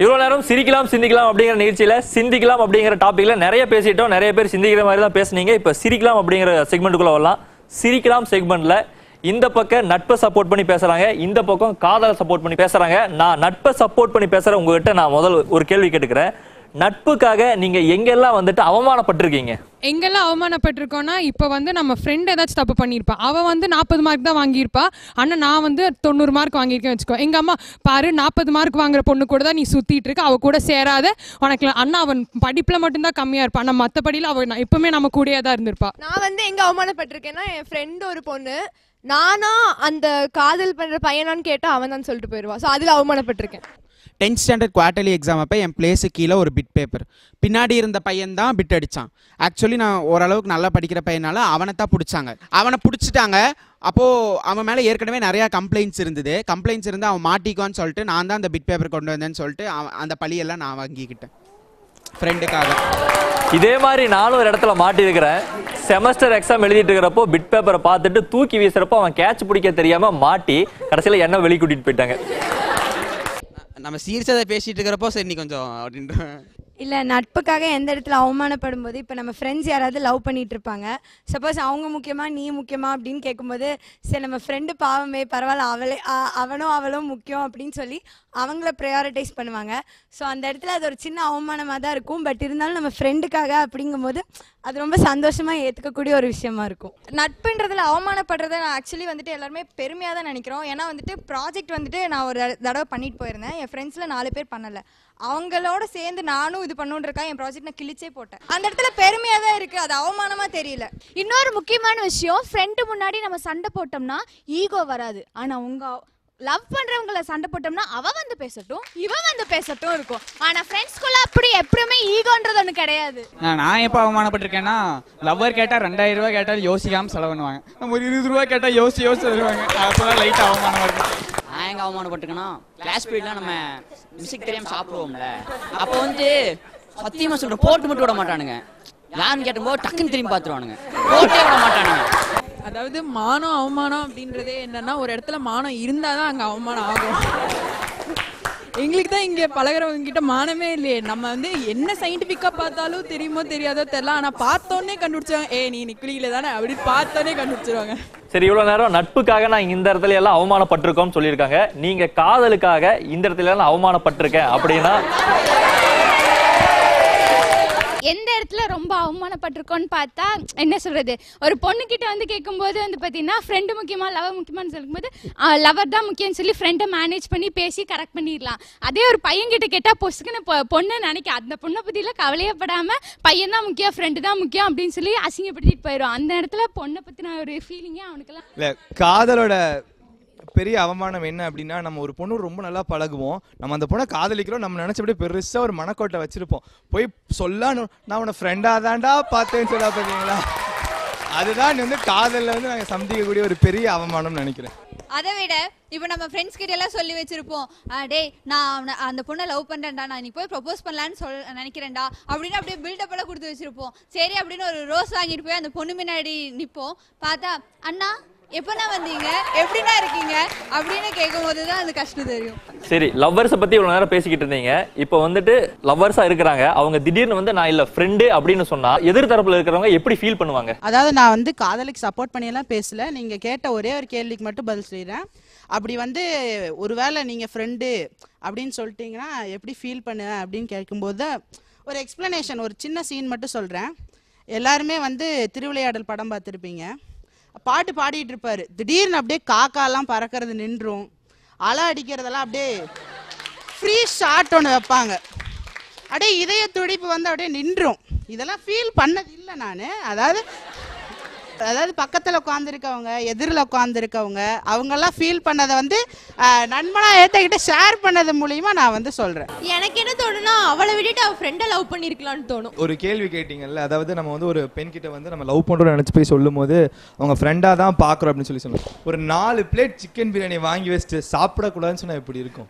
இவ்வளோ நேரம் சிரிக்கலாம் சிந்திக்கலாம் அப்படிங்கிற நிகழ்ச்சியில் சிந்திக்கலாம் அப்படிங்கிற டாப்பிக்கில் நிறைய பேசிட்டோம். நிறைய பேர் சிந்திக்கிற மாதிரி தான் பேசுனீங்க. இப்போ சிரிக்கலாம் அப்படிங்கிற செக்மெண்ட்டுக்குள்ள வரலாம். சிரிக்கலாம் செக்மெண்ட்ல இந்த பக்கம் நட்பை சப்போர்ட் பண்ணி பேசுறாங்க. இந்த பக்கம் காதலை சப்போர்ட் பண்ணி பேசுறாங்க. நான் நட்பை சப்போர்ட் பண்ணி பேசுற உங்ககிட்ட நான் முதல் ஒரு கேள்வி கேட்டுக்கிறேன். நட்புக்காக நீங்க எங்கெல்லாம் வந்துட்டு அவமானப்பட்டிருக்கீங்க? எங்கெல்லாம் அவமானப்பட்டிருக்கோம்னா இப்போ வந்து நம்ம ஃப்ரெண்ட் ஏதாச்சும் தப்பு பண்ணியிருப்பா அவள் வந்து நாற்பது மார்க் தான் வாங்கியிருப்பா. ஆனால் நான் வந்து தொண்ணூறு மார்க் வாங்கியிருக்கேன் வச்சுக்கோ. எங்கள் அம்மா பாரு நாற்பது மார்க் வாங்குற பொண்ணு கூட தான் நீ சுற்றிட்டு இருக்க. அவள் கூட சேராத. உனக்கு அண்ணா அவன் படிப்பில் மட்டும்தான் கம்மியாக இருப்பான் ஆனால் மற்றபடியில் அவள் நான் எப்பவுமே நம்ம கூடயே தான் இருந்திருப்பா. நான் வந்து எங்க அவமானப்பட்டிருக்கேன்னா என் ஃப்ரெண்ட் ஒரு பொண்ணு. நானா அந்த காதல் பண்ற பையனான்னு கேட்டா அவன் தான் சொல்லிட்டு போயிடுவா ஸோ அதுல அவமானப்பட்டிருக்கேன். டென்த் ஸ்டாண்டர்ட் குவார்டர்லி எக்ஸாம் அப்போ என் பிளேஸு கீழே ஒரு பிட் பேப்பர் பின்னாடி இருந்த பையன் தான் பிட் அடித்தான் ஆக்சுவலி நான் ஓரளவுக்கு நல்லா படிக்கிற பையனால அவனை தான் பிடிச்சாங்க. அவனை பிடிச்சிட்டாங்க. அப்போது அவன் மேலே ஏற்கனவே நிறையா கம்ப்ளைண்ட்ஸ் இருந்தது. கம்ப்ளைண்ட்ஸ் இருந்து அவன் மாட்டிக்குவான்னு சொல்லிட்டு நான் தான் அந்த பிட் பேப்பர் கொண்டு வந்தேன்னு சொல்லிட்டு அவன் அந்த பழியெல்லாம் நான் வாங்கிக்கிட்டேன். ஃப்ரெண்டுக்காக இதே மாதிரி நானும் ஒரு இடத்துல மாட்டியிருக்கிறேன். செமஸ்டர் எக்ஸாம் எழுதிட்டு இருக்கிறப்போ பிட் பேப்பரை பார்த்துட்டு தூக்கி வீசுறப்போ அவன் கேட்ச் பிடிக்க தெரியாம மாட்டி கடைசியில என்ன வெளி கூட்டிட்டு போயிட்டாங்க. நம்ம சீரியஸாக பேசிட்டு இருக்கிறப்போ சரி நீ கொஞ்சம் அப்படின்ற இல்லை நட்புக்காக எந்த இடத்துல அவமானப்படும் போது இப்போ நம்ம ஃப்ரெண்ட்ஸ் யாராவது லவ் பண்ணிட்டு இருப்பாங்க சப்போஸ் அவங்க முக்கியமா நீ முக்கியமா அப்படின்னு கேட்கும்போது சரி நம்ம ஃப்ரெண்டு பாவமே பரவாயில்ல அவளே அவனும் அவளும் முக்கியம் அப்படின்னு சொல்லி அவங்கள ப்ரையாரிட்டைஸ் பண்ணுவாங்க. ஸோ அந்த இடத்துல அது ஒரு சின்ன அவமானமாக தான் இருக்கும். பட் இருந்தாலும் நம்ம ஃப்ரெண்டுக்காக அப்படிங்கும்போது அது ரொம்ப சந்தோஷமாக ஏற்றுக்கக்கூடிய ஒரு விஷயமா இருக்கும். நட்புன்றதில் அவமானப்படுறத நான் ஆக்சுவலி வந்துட்டு எல்லாருமே பெருமையாக தான் நினைக்கிறோம். ஏன்னா வந்துட்டு ப்ராஜெக்ட் வந்துட்டு நான் ஒரு தடவை பண்ணிட்டு போயிருந்தேன். என் ஃப்ரெண்ட்ஸில் நாலு பேர் பண்ணலை. அவங்களோட சேர்ந்து நானும் இது பண்ணுன்றக்கா என் ப்ராஜெக்ட் நான் கிழிச்சே போட்டேன். அந்த இடத்துல பெருமையாக தான் இருக்குது அது அவமானமாக தெரியல. இன்னொரு முக்கியமான விஷயம் ஃப்ரெண்டு முன்னாடி நம்ம சண்டை போட்டோம்னா ஈகோ வராது. ஆனா உங்க லவ் பண்றவங்கள சண்டை போட்டோம்னா அவ வந்து பேசட்டும் இவ வந்து பேசட்டும் இருக்கும். ஆனா ஃப்ரெண்ட்ஸ்குள்ள அப்படி எப்பவுமே ஈகோன்றது ஒண்ணு கிடையாது. நான் நான் எப்போ அவமானப்பட்டிருக்கேன்னா லவ்வர் கேட்டால் ரெண்டாயிரம் ரூபாய் கேட்டால் யோசிக்காமல் செலவு பண்ணுவாங்க. நம்ம ஒரு இருபது ரூபா கேட்டால் யோசிச்சு யோசிச்சு தருவாங்க அப்போ தான் லைட்டாக அவமானமாக இருக்கும். எங்க அவமானப்பட்டிருக்கேன்னா கிளாஸ் பீரியட்லாம் நம்ம மியூசிக் தெரியாம சாப்பிடுவோம்ல. அப்போ வந்து சத்தியமா சொல்றேன் போட்டு மட்டும் விட மாட்டானுங்க. யாருன்னு கேட்டபோது டக்குன்னு திரும்பி பார்த்துருவானுங்க போட்டே விட மாட்டானுங்க. அதாவது மானம் அவமானம் அப்படின்றதே என்னன்னா ஒரு இடத்துல மானம் இருந்தால் தான் அங்கே அவமானம் ஆகும். எங்களுக்கு தான் இங்கே பழகிறவங்க கிட்ட மானமே இல்லையே. நம்ம வந்து என்ன சயின்டிஃபிக்காக பார்த்தாலும் தெரியுமோ தெரியாதோ தெரியல. ஆனால் பார்த்தோன்னே கண்டுபிடிச்சாங்க ஏ நீ நிக்குலியில தானே? அப்படின்னு பார்த்தோன்னே கண்டுபிடிச்சிருவாங்க. சரி இவ்வளோ நேரம் நட்புக்காக நான் இந்த இடத்துல எல்லாம் அவமானப்பட்டிருக்கோம்னு சொல்லியிருக்காங்க. நீங்கள் காதலுக்காக இந்த இடத்துல எல்லாம் அவமானப்பட்டிருக்கேன் அப்படின்னா எந்த இடத்துல ரொம்ப அவமானப்பட்டிருக்கோன்னு பார்த்தா என்ன சொல்றது? ஒரு பொண்ணுக்கிட்ட வந்து கேட்கும்போது வந்து பார்த்தீங்கன்னா ஃப்ரெண்டு முக்கியமா லவர் முக்கியமான்னு சொல்லும்போது லவர் தான் முக்கியம்னு சொல்லி ஃப்ரெண்டை மேனேஜ் பண்ணி பேசி கரெக்ட் பண்ணிடலாம். அதே ஒரு பையன்கிட்ட கேட்டால் பொசுக்குன்னு பொண்ணு நினைக்க அந்த பொண்ணை பற்றிலாம் கவலையப்படாமல் பையன் தான் முக்கியம் ஃப்ரெண்டு தான் முக்கியம் அப்படின்னு சொல்லி அசிங்கப்படுத்திட்டு போயிடும் அந்த இடத்துல பொண்ணை பற்றின ஒரு ஃபீலிங்கே அவனுக்கெல்லாம் இல்லை காதலோட பெரிய அவமானம் என்ன அப்படின்னா நம்ம ஒரு பொண்ணு ரொம்ப நல்லா பழகுவோம். நம்ம அந்த பொண்ணை காதலிக்கிறோம். நம்ம நினச்சபடி பெருசாக ஒரு மனக்கோட்டை வச்சுருப்போம். போய் சொல்லான்னு நான் உன்னை ஃப்ரெண்டாக தான்டா பார்த்தேன்னு சொல்லா பார்த்தீங்களா அதுதான் வந்து காதலில் வந்து நாங்கள் சந்திக்கக்கூடிய ஒரு பெரிய அவமானம்னு நினைக்கிறேன். அதை விட இப்போ நம்ம ஃப்ரெண்ட்ஸ் கிட்ட எல்லாம் சொல்லி வச்சிருப்போம். "ஆ, டேய் நான் அவனை- அந்த பொண்ணை லவ் பண்ணுறேன்டா நான் நீ போய் ப்ரொபோஸ் பண்ணலான்னு சொல் நினைக்கிறேன்டா. அப்படின்னு அப்படியே பில்டப் எல்லாம் கொடுத்து வச்சிருப்போம். சரி அப்படின்னு ஒரு ரோஸ் வாங்கிட்டு போய் அந்த பொண்ணு முன்னாடி நிற்போம் பார்த்தா அண்ணா எப்பண்ணா வந்தீங்க? எப்படிண்ணா இருக்கீங்க? அப்படின்னு கேட்கும்போது தான் அந்த கஷ்டம் தெரியும். சரி லவ்வர்ஸை பத்தி இவ்வளவு நேரம் பேசிக்கிட்டு இருந்தீங்க. இப்போ வந்துட்டு லவ்வர்ஸா இருக்கிறாங்க. அவங்க திடீர்னு வந்து நான் இல்ல ஃப்ரெண்டு அப்படின்னு சொன்னா எதிர் தரப்புல இருக்கிறவங்க எப்படி ஃபீல் பண்ணுவாங்க? அதாவது நான் வந்து காதலுக்கு சப்போர்ட் பண்ணியெல்லாம் பேசல. நீங்க கேட்ட ஒரே ஒரு கேள்விக்கு மட்டும் பதில் சொல்லிடுறேன். அப்படி வந்து ஒருவேளை நீங்க ஃப்ரெண்டு அப்படின்னு சொல்லிட்டீங்கன்னா எப்படி ஃபீல் பண்ணுவேன் அப்படின்னு கேட்கும்போது ஒரு எக்ஸ்பிளனேஷன் ஒரு சின்ன சீன் மட்டும் சொல்றேன். எல்லாருமே வந்து திருவிளையாடல் படம் பார்த்துருப்பீங்க. பாட்டு பாடிட்டு இருப்பாரு. திடீர்னு அப்படியே காக்காலாம் பறக்கிறது நின்றும். அலை அடிக்கிறதெல்லாம் அப்படியே ஃப்ரீ ஷாட் ஒன்று வைப்பாங்க. அப்படியே இதய துடிப்பு வந்து அப்படியே நின்றும். இதெல்லாம் ஃபீல் பண்ணது இல்லை நான். அதாவது அதாவது பக்கத்தில் உட்காந்துருக்கவங்க எதிரில் உட்காந்துருக்கவங்க அவங்கெல்லாம் ஃபீல் பண்ணதை வந்து அஹ், நண்பனா ஏற்றுக்கிட்டு ஷேர் பண்ணது மூலியமா நான் வந்து சொல்கிறேன் எனக்கு என்ன தோணுனா அவளை விட்டுட்டு அவ ஃப்ரெண்டை லவ் பண்ணிருக்கலாம்னு தோணும். ஒரு கேள்வி கேட்டீங்கல்ல அதாவது நம்ம வந்து ஒரு பெண் கிட்ட வந்து நம்ம லவ் பண்ணுறோம் நினச்சி போய் சொல்லும் போது அவங்க ஃப்ரெண்டாக தான் பார்க்குறோம் அப்படின்னு சொல்லி சொல்லுவோம். ஒரு நாலு பிளேட் சிக்கன் பிரியாணி வாங்கி வச்சுட்டு சாப்பிடக்கூடாதுன்னு சொன்னா எப்படி இருக்கும்?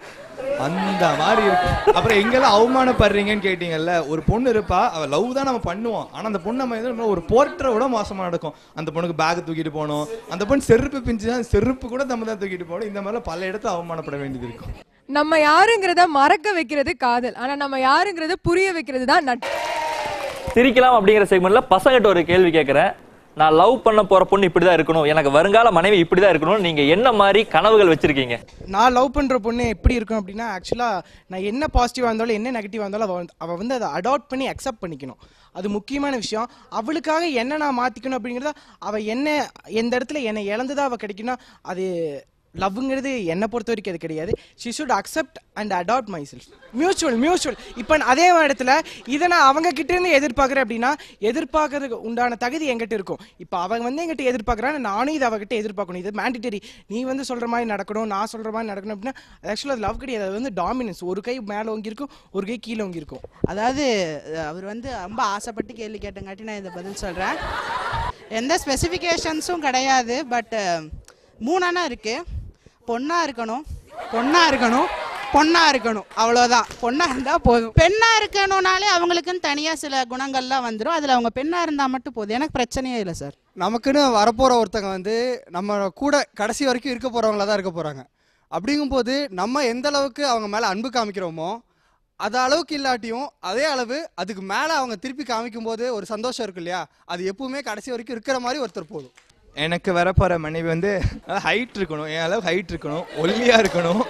அந்த மாதிரி இருக்கும் அப்புறம் எங்கெல்லாம் அவமானப்படுறீங்கன்னு கேட்டீங்கல்ல ஒரு பொண்ணு இருப்பா அவ லவ் தான் நம்ம பண்ணுவோம். ஆனா அந்த பொண்ணு நம்ம ஒரு போர்ட்டரை விட மோசமா நடக்கும். அந்த பொண்ணுக்கு பேக் தூக்கிட்டு போகணும். அந்த பொண்ணு செருப்பு பிஞ்சு தான் செருப்பு கூட நம்ம தான் தூக்கிட்டு போகணும். இந்த மாதிரிலாம் பல இடத்துல அவமானப்பட வேண்டியது இருக்கும். நம்ம யாருங்கிறத மறக்க வைக்கிறது காதல். ஆனா நம்ம யாருங்கிறத புரிய வைக்கிறது தான் நட்பு. சிரிக்கலாம் அப்படிங்கிற செக்மெண்ட்ல பசங்கிட்ட ஒரு கேள்வி கேட்கறேன் நான் லவ் பண்ண போற பொண்ணு இப்படிதான் இருக்கணும். எனக்கு வருங்கால மனைவி இப்படிதான் இருக்கணும் நீங்க என்ன மாதிரி கனவுகள் வச்சிருக்கீங்க? நான் லவ் பண்ணுற பொண்ணு எப்படி இருக்கும் அப்படின்னா ஆக்சுவலாக நான் என்ன பாசிட்டிவா இருந்தாலும் என்ன நெகட்டிவா இருந்தாலும் அவள் வந்து அவள் வந்து அதை அடாப்ட் பண்ணி அக்செப்ட் பண்ணிக்கணும். அது முக்கியமான விஷயம். அவளுக்காக என்ன நான் மாற்றிக்கணும் அப்படிங்கிறத அவள் என்ன எந்த இடத்துல என்னை இழந்ததா அவள் கிடைக்குன்னா அது லவ்ங்கிறது என்னை பொறுத்த வரைக்கும் அது கிடையாது. She should accept and adapt myself mutual mutual இப்போ அதே இடத்துல இதை நான் அவங்க கிட்டேருந்து எதிர்பார்க்குறேன் அப்படின்னா எதிர்பார்க்கறதுக்கு உண்டான தகுதி என்கிட்ட இருக்கும். இப்போ அவங்க வந்து எங்கிட்ட எதிர்பார்க்குறாங்க நானும் இதை அவகிட்ட எதிர்பார்க்கணும். இது மேண்டிட்டரி நீ வந்து சொல்கிற மாதிரி நடக்கணும் நான் சொல்கிற மாதிரி நடக்கணும் அப்படின்னா ஆக்சுவலாக அது லவ் கிடையாது. அது வந்து டாமினன்ஸ் ஒரு கை மேலே ஓங்கியிருக்கும் ஒரு கை கீழே ஓங்கியிருக்கும் அதாவது அவர் வந்து ரொம்ப ஆசைப்பட்டு கேள்வி கேட்டங்காட்டி நான் இதை பதில் சொல்கிறேன் எந்த ஸ்பெசிஃபிகேஷன்ஸும் கிடையாது பட் மூணானா இருக்குது பொண்ணா இருக்கணும் பொண்ணா இருக்கணும் பொண்ணா இருக்கணும். அவ்வளோதான் பொண்ணா இருந்தால் போதும். பெண்ணா இருக்கணும்னாலே அவங்களுக்குன்னு தனியாக சில குணங்கள்லாம் வந்துடும் அதில் அவங்க பெண்ணா இருந்தால் மட்டும் போதும். எனக்கு பிரச்சனையே இல்லை சார். நமக்குன்னு வரப்போகிற ஒருத்தங்க வந்து நம்ம கூட கடைசி வரைக்கும் இருக்க போகிறவங்கள தான் இருக்க போகிறாங்க அப்படிங்கும்போது நம்ம எந்த அளவுக்கு அவங்க மேலே அன்பு காமிக்கிறோமோ அது அளவுக்கு இல்லாட்டியும் அதே அளவு அதுக்கு மேலே அவங்க திருப்பி காமிக்கும்போது ஒரு சந்தோஷம் இருக்கு இல்லையா? அது எப்பவுமே கடைசி வரைக்கும் இருக்கிற மாதிரி ஒருத்தர் போதும். எனக்கு வரப்போகிற மனைவி வந்து ஹைட் இருக்கணும். என் அளவு ஹைட் இருக்கணும். ஒல்லியாக இருக்கணும்.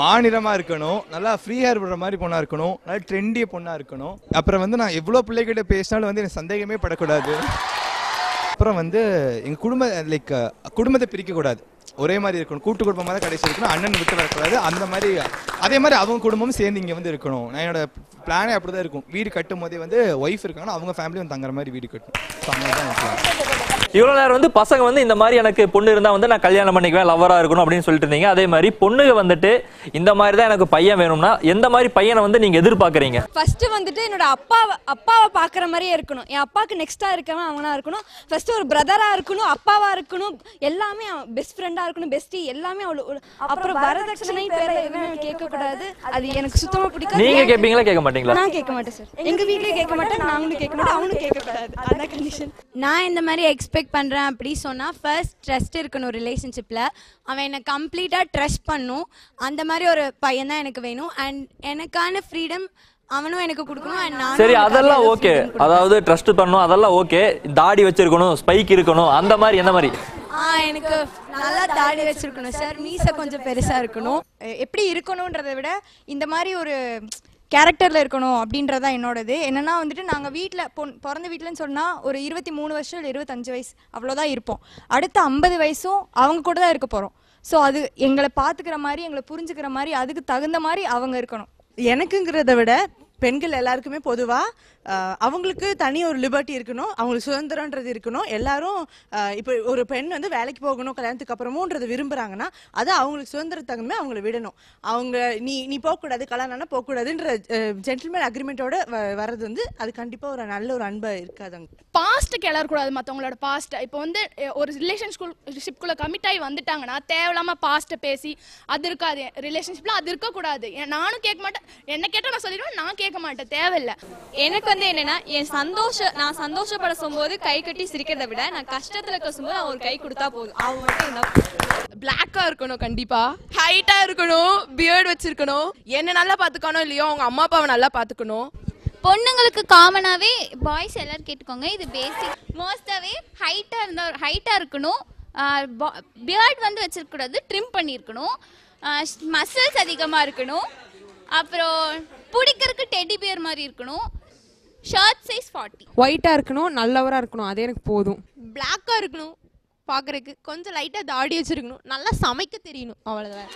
மாநிலமாக இருக்கணும். நல்லா ஃப்ரீ ஹேர் விடுற மாதிரி பொண்ணாக இருக்கணும். நல்லா ட்ரெண்டிய பொண்ணாக இருக்கணும். அப்புறம் வந்து நான் எவ்வளோ பிள்ளைகிட்ட பேசினாலும் வந்து எனக்கு சந்தேகமே படக்கூடாது. அப்புறம் வந்து எங்கள் குடும்ப லைக் குடும்பத்தை பிரிக்கக்கூடாது. ஒரே மாதிரி இருக்கணும். கூட்டு குடும்பமாக தான் கடைசி இருக்கணும் அண்ணன் விட்டு வரக்கூடாது. அந்த மாதிரி அதே மாதிரி அவங்க குடும்பமும் சேர்ந்து இங்கே வந்து இருக்கணும். நான் என்னோட பிளானே அப்படி தான் இருக்கும். வீடு கட்டும் போதே வந்து ஒய்ஃப் இருக்காங்கன்னா அவங்க ஃபேமிலி வந்து தங்குற மாதிரி வீடு கட்டணும். இவ்வளவு நேரம் வந்து பசங்க வந்து இந்த மாதிரி எனக்கு பொண்ணு இருந்தா வந்து நான் கல்யாணம் பண்ணிக்குவேன் லவ்வரா இருக்கணும் அப்படின்னு சொல்லிட்டு இருந்தீங்க. அதே மாதிரி பொண்ணுங்க வந்துட்டு இந்த மாதிரி தான் எனக்கு பையன் வேணும்னா எந்த மாதிரி பையனை வந்து நீங்க எதிர்பார்க்கறீங்க? ஃபர்ஸ்ட் வந்துட்டு என்னோட அப்பாவை அப்பாவை பார்க்குற மாதிரியே இருக்கணும். என் அப்பாவுக்கு நெக்ஸ்டா இருக்கவன் அவனா இருக்கணும். ஃபர்ஸ்ட் ஒரு பிரதரா இருக்கணும் அப்பாவா இருக்கணும். எல்லாமே பெஸ்ட் ஃப்ரெண்டா இருக்கணும் பெஸ்டி எல்லாமே அவ்வளோ அப்புறம் வரதட்சணை பேர்ல எதுவுமே கேட்க கூடாது அது எனக்கு சுத்தமா பிடிக்காது. நீங்க கேட்பீங்களா கேட்க மாட்டீங்களா? நான் கேட்க மாட்டேன் சார். எங்க வீட்லயே கேட்க மாட்டேன் நாங்களும் கேட்க மாட்டோம் அவனும் கேட்க கூடாது. அதான் கண்டிஷன் நான் இந்த மாதிரி எக்ஸ்பெக்ட் பண்ணுறேன் அப்படி சொன்னால் ஃபர்ஸ்ட் ட்ரஸ்ட் இருக்கணும் ரிலேஷன்ஷிப்பில் அவன் என்னை கம்ப்ளீட்டாக ட்ரஸ்ட் பண்ணும். அந்த மாதிரி ஒரு பையன் தான் எனக்கு வேணும். அண்ட் எனக்கான ஃப்ரீடம் அவனும் எனக்கு கொடுக்கணும் சரி அதெல்லாம் ஓகே. அதாவது ட்ரஸ்ட் பண்ணணும் அதெல்லாம் ஓகே தாடி வச்சிருக்கணும் ஸ்பைக் இருக்கணும் அந்த மாதிரி எந்த மாதிரி? ஆ எனக்கு நல்லா தாடி வச்சிருக்கணும் சார். மீசை கொஞ்சம் பெருசா இருக்கணும். எப்படி இருக்கணுன்றதை விட இந்த மாதிரி ஒரு கேரக்டரில் இருக்கணும் அப்படின்றதா என்னோடது. என்னன்னா வந்துட்டு நாங்கள் வீட்டில் பொன் பிறந்த வீட்டிலன்னு சொன்னால் ஒரு இருபத்தி மூணு வருஷம் இல்லை இருபத்தஞ்சு வயசு அவ்வளோதான் இருப்போம். அடுத்த ஐம்பது வயசும் அவங்க கூட தான் இருக்க போகிறோம் ஸோ அது எங்களை பார்த்துக்கிற மாதிரி எங்களை புரிஞ்சுக்கிற மாதிரி அதுக்கு தகுந்த மாதிரி அவங்க இருக்கணும். எனக்குங்கிறத விட பெண்கள் எல்லாருக்குமே பொதுவாக அவங்களுக்கு தனி ஒரு லிபர்ட்டி இருக்கணும் அவங்களுக்கு சுதந்திரன்றது இருக்கணும். எல்லாரும் இப்போ ஒரு பெண் வந்து வேலைக்கு போகணும் கல்யாணத்துக்கு அப்புறமும்ன்றது விரும்புகிறாங்கன்னா அது அவங்களுக்கு சுதந்திர அவங்கள விடணும். அவங்க நீ நீ போகக்கூடாது கல்யாணம்னா போகக்கூடாதுன்ற ஜென்டில்மேன் அக்ரிமெண்ட்டோட வர்றது வந்து அது கண்டிப்பாக ஒரு நல்ல ஒரு அன்பை இருக்காதுங்க பாஸ்ட்டுக்கு கிளறக்கூடாது மற்றவங்களோட பாஸ்ட்டை இப்போ வந்து ஒரு ரிலேஷன்ஷிப்குள்ளே கமிட் ஆகி வந்துட்டாங்கன்னா தேவையில்லாமல் பாஸ்ட்டை பேசி அது இருக்காது. ரிலேஷன்ஷிப்பில் அது இருக்கக்கூடாது. நானும் கேட்க மாட்டேன். என்ன கேட்டால் நான் சொல்லிடுவேன் நான் கேட்க மாட்டேன் தேவையில்லை. எனக்கு வந்து என்னன்னா என் சந்தோஷ நான் சந்தோஷப்பட போது கை கட்டி சிரிக்கிறதை விட நான் கஷ்டத்துல இருக்கும்போது நான் ஒரு கை கொடுத்தா போதும். அவங்க மட்டும் இருந்தா பிளாக்கா இருக்கணும் கண்டிப்பா. ஹைட்டா இருக்கணும் பியர்ட் வச்சிருக்கணும். என்ன நல்லா பாத்துக்கணும் இல்லையோ அவங்க அம்மா அப்பாவை நல்லா பாத்துக்கணும். பொண்ணுங்களுக்கு காமனாகவே பாய்ஸ் எல்லாரும் கேட்டுக்கோங்க இது பேசிக் மோஸ்டாகவே ஹைட்டாக இருந்தால் ஹைட்டாக இருக்கணும். பியர்ட் வந்து வச்சிருக்கக்கூடாது ட்ரிம் பண்ணியிருக்கணும். மசில்ஸ் அதிகமாக இருக்கணும். அப்புறம் பிடிக்கிறதுக்கு டெடி பியர் மாதிரி இருக்கணும். ஷர்ட் சைஸ் ஃபார்ட்டி ஒயிட்டாக இருக்கணும் நல்லவராக இருக்கணும். அதே எனக்கு போதும். பிளாக்கா இருக்கணும் பார்க்கறதுக்கு கொஞ்சம் லைட்டா தாடி வச்சிருக்கணும். நல்லா சமைக்க தெரியணும். அவ்வளவுதான்.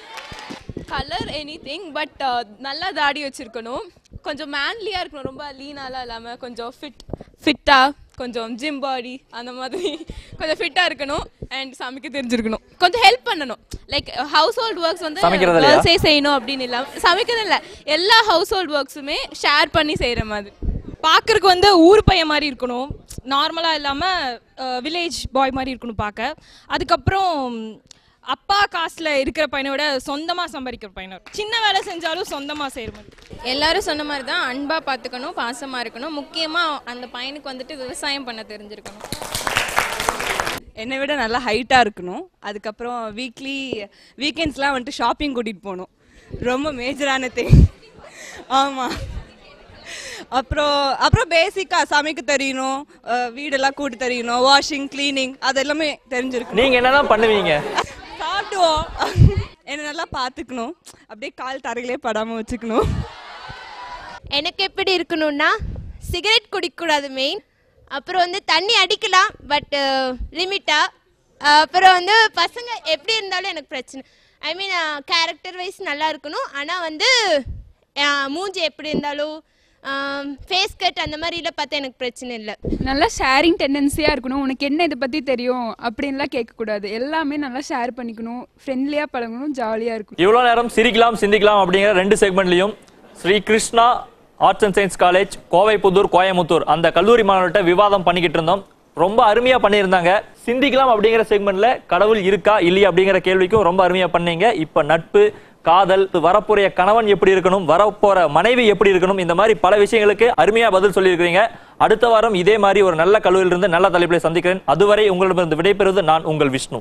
கலர் எனி திங் பட் நல்லா தாடி வச்சிருக்கணும். கொஞ்சம் மேன்லியா இருக்கணும். ரொம்ப லீனாலாம் இல்லாம கொஞ்சம் ஃபிட் ஃபிட்டா கொஞ்சம் ஜிம் பாடி அந்த மாதிரி கொஞ்சம் ஃபிட்டா இருக்கணும் அண்ட் சமைக்க தெரிஞ்சிருக்கணும். கொஞ்சம் ஹெல்ப் பண்ணணும். லைக் ஹவுஸ் ஹோல்ட் ஒர்க்ஸ் வந்து? கேர்ள்ஸே செய்யணும் அப்படின்னு இல்லாம சமைக்கிறது இல்ல. எல்லா ஹவுஸ் ஹோல்ட் ஒர்க்ஸுமே ஷேர் பண்ணி செய்யற மாதிரி. பார்க்கறதுக்கு வந்து ஊர் பையன் மாதிரி இருக்கணும். நார்மலாக இல்லாமல் வில்லேஜ் பாய் மாதிரி இருக்கணும் பார்க்க அதுக்கப்புறம் அப்பா காசுல இருக்கிற பையனோட சொந்தமாக சம்பாதிக்கிற பையனை சின்ன வேலை செஞ்சாலும் சொந்தமாக செய்கிற மாதிரி. எல்லாரும் சொன்ன மாதிரி தான் அன்பா பார்த்துக்கணும் பாசமா இருக்கணும். முக்கியமா அந்த பையனுக்கு வந்துட்டு விவசாயம் பண்ண தெரிஞ்சிருக்கணும். என்னை விட நல்லா ஹைட்டாக இருக்கணும். அதுக்கப்புறம் வீக்லி வீக்கெண்ட்ஸ்லாம் வந்துட்டு ஷாப்பிங் கூட்டிகிட்டு போகணும். ரொம்ப மேஜரான திங் ஆமாம் அப்புறம் அப்புறம் பேசிக்காக சமைக்க தெரியணும். வீடெல்லாம் கூட்டி தெரியணும். வாஷிங் க்ளீனிங் அது எல்லாமே தெரிஞ்சிருக்கணும். நீங்க என்னதான் பண்ணுவீங்க? சாப்பிடுவோம் என்னை நல்லா பார்த்துக்கணும். அப்படியே கால் தரையிலே படாமல் வச்சுக்கணும். எனக்கு எப்படி இருக்கணும்னா சிகரெட் குடிக்கக்கூடாது மெயின் அப்புறம் வந்து தண்ணி அடிக்கலாம் பட் லிமிட்டா uh, அப்புறம் வந்து பசங்க எப்படி இருந்தாலும் எனக்கு பிரச்சனை. ஐ மீன் கேரக்டர் வைஸ் நல்லா இருக்கணும். ஆனால் வந்து uh, மூஞ்சி எப்படி இருந்தாலும் ஃபேஸ் கட் அந்த மாதிரிலாம் பார்த்தா எனக்கு பிரச்சனை இல்லை. நல்லா ஷேரிங் டெண்டன்சியாக இருக்கணும். உனக்கு என்ன இதை பற்றி தெரியும்? அப்படின்லாம் கேட்கக்கூடாது. எல்லாமே நல்லா ஷேர் பண்ணிக்கணும். ஃப்ரெண்ட்லியாக பழகணும் ஜாலியாக இருக்கணும். இவ்வளோ நேரம் சிரிக்கலாம் சிந்திக்கலாம் அப்படிங்கிற ரெண்டு செக்மெண்ட்லையும் Sri Krishna arts and science college கோவைப்புத்தூர் Coimbatore அந்த கல்லூரி மாணவர்கிட்ட விவாதம் பண்ணிக்கிட்டு இருந்தோம். ரொம்ப அருமையா பண்ணியிருந்தாங்க. சிந்திக்கலாம் அப்படிங்கிற செக்மெண்ட்ல கடவுள் இருக்கா இல்லையா அப்படிங்கிற கேள்விக்கும் ரொம்ப அருமையா பண்ணீங்க. இப்ப நட்பு காதல் வரப்போற கணவன் எப்படி இருக்கணும் வரப்போற மனைவி எப்படி இருக்கணும் இந்த மாதிரி பல விஷயங்களுக்கு அருமையா பதில் சொல்லியிருக்கிறீங்க. அடுத்த வாரம் இதே மாதிரி ஒரு நல்ல கல்லூரியிலிருந்து நல்ல தலைப்பில் சந்திக்கிறேன். அதுவரை உங்களிடமிருந்து விடைபெறுவது நான் உங்கள் விஷ்ணு.